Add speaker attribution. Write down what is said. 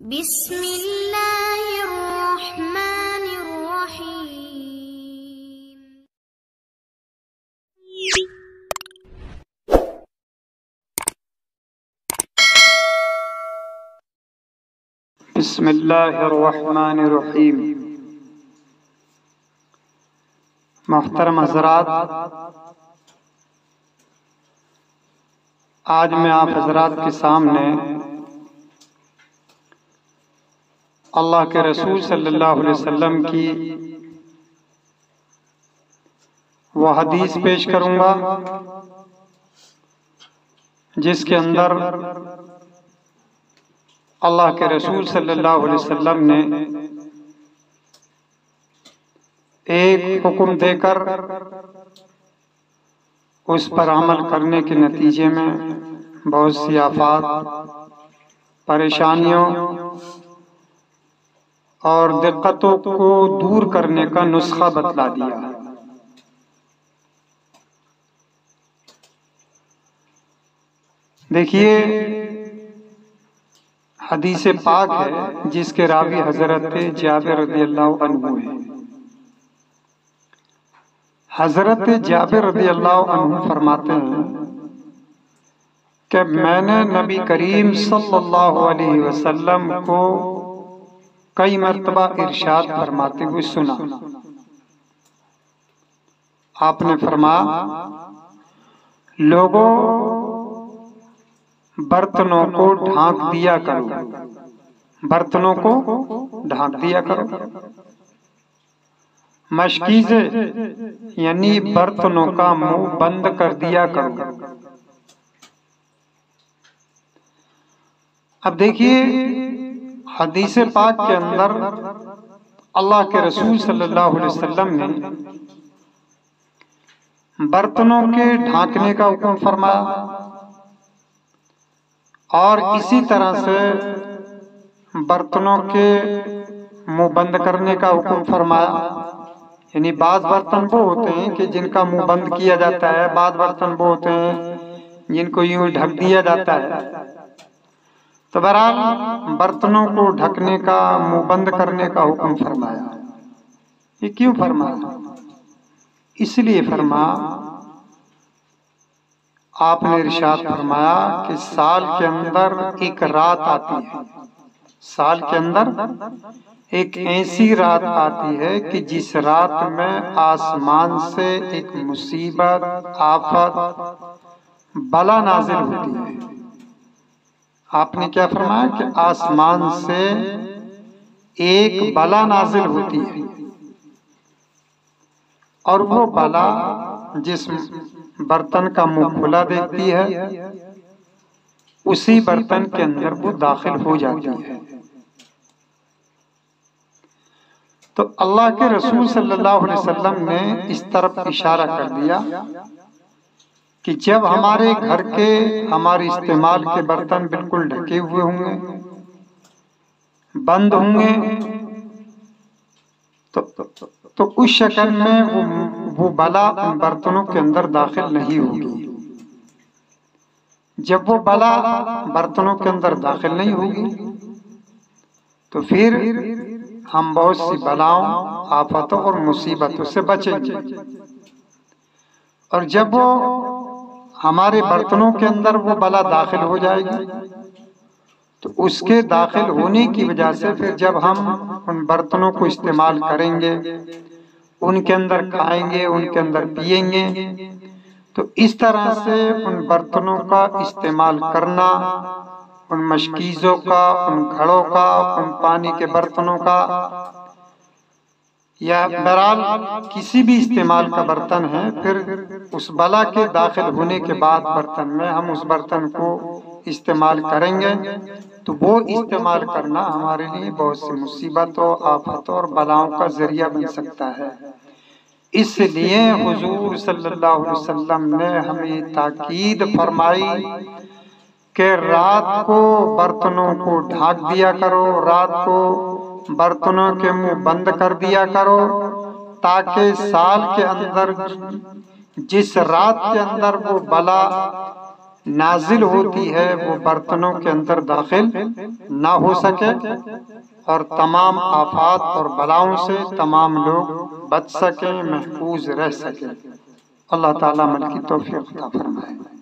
Speaker 1: بسم الله الرحمن الرحيم
Speaker 2: بسم اللہ الرحمن الرحیم محترم حضرات آج میں آپ حضرات کے سامنے اللہ کے رسول صلی اللہ علیہ وسلم کی وہ حدیث پیش کروں گا، جس کے اندر اللہ کے رسول صلی اللہ علیہ وسلم نے ایک حکم دے کر اس پر عمل کرنے کے نتیجے میں بہت سی آفات، پریشانیوں اور دقتوں کو دور کرنے کا نسخہ بتلا دیا۔ دیکھیے، حدیث پاک ہے، جس کے راوی حضرت جابر رضی اللہ عنہ ہے حضرت جابر رضی اللہ عنہ فرماتے ہیں کہ میں نے نبی کریم صلی اللہ علیہ وسلم کو کئی مرتبہ ارشاد فرماتے ہوئے سنا۔ آپ نے فرما لوگوں، برتنوں کو ڈھانک دیا کرو۔ برتنوں کو ڈھانک دیا کرو۔ مشکیزے یعنی برتنوں کا منہ بند کر دیا کرو۔ اب دیکھیے حدیث پاک کے اندر اللہ کے رسول صلی اللہ علیہ وسلم نے برتنوں کے ڈھانکنے کا حکم فرمایا اور اسی طرح سے برتنوں کے منہ بند کرنے کا حکم فرمایا۔ یعنی بعض برتن وہ ہوتے ہیں کہ جن کا منہ بند کیا جاتا ہے، بعض برتن وہ ہوتے ہیں جن کو یوں ڈھک دیا جاتا ہے۔ تو بہرحال برتنوں کو ڈھکنے کا منہ بند کرنے کا حکم فرمایا یہ کیوں فرمایا اس لیے فرما آپ نے ارشاد فرمایا کہ سال کے اندر ایک رات آتی ہے سال کے اندر ایک ایسی رات آتی ہے کہ جس رات میں آسمان سے ایک مصیبت آفت بلا نازل ہوتی ہے آپ نے کیا فرمایا کہ آسمان سے ایک بلا نازل ہوتی ہے اور وہ بلا جس برتن کا منہ کھلا دیکھتی ہے، اسی برتن کے اندر وہ داخل ہو جاتی ہے۔ تو اللہ کے رسول صلی اللہ علیہ وسلم نے اس طرف اشارہ کر دیا کہ جب ہمارے گھر کے ہمارے استعمال کے برتن بالکل ڈھکے ہوئے ہوں گے، بند ہوں گے، تو اس شکل میں وہ بلا ان برتنوں کے اندر داخل نہیں ہوگی۔ جب وہ بلا برتنوں کے اندر داخل نہیں ہوگی، تو پھر ہم بہت سی بلاؤں، آفتوں اور مصیبتوں سے بچیں گے۔ اور جب وہ ہمارے برتنوں کے اندر وہ بلا داخل ہو جائے گی۔ تو اس کے داخل ہونے کی وجہ سے پھر جب ہم ان برتنوں کو استعمال کریں گے، ان کے اندر کھائیں گے، ان کے اندر پیئیں گے، تو اس طرح سے ان برتنوں کا استعمال کرنا، ان مشکیزوں کا، ان گھڑوں کا، ان پانی کے برتنوں کا یا بہرحال کسی بھی استعمال کا برتن ہے، پھر اس بلا کے داخل ہونے کے بعد برتن میں ہم اس برتن کو استعمال کریں گے، تو وہ استعمال کرنا ہمارے لیے بہت سی مصیبتوں آفتوں اور بلاؤں کا ذریعہ بن سکتا ہے۔ اس لیے حضور صلی اللہ علیہ وسلم نے ہمیں تاکید فرمائی کہ رات کو برتنوں کو ڈھانک دیا کرو، رات کو برتنوں کے منہ بند کر دیا کرو۔ تاکہ سال کے اندر جس رات کے اندر وہ بلا نازل ہوتی ہے، وہ برتنوں کے اندر داخل نہ ہو سکے اور تمام آفات اور بلاؤں سے تمام لوگ بچ سکیں، محفوظ رہ سکیں۔ اللہ تعالیٰ مل کی توفیق عطا فرمائے۔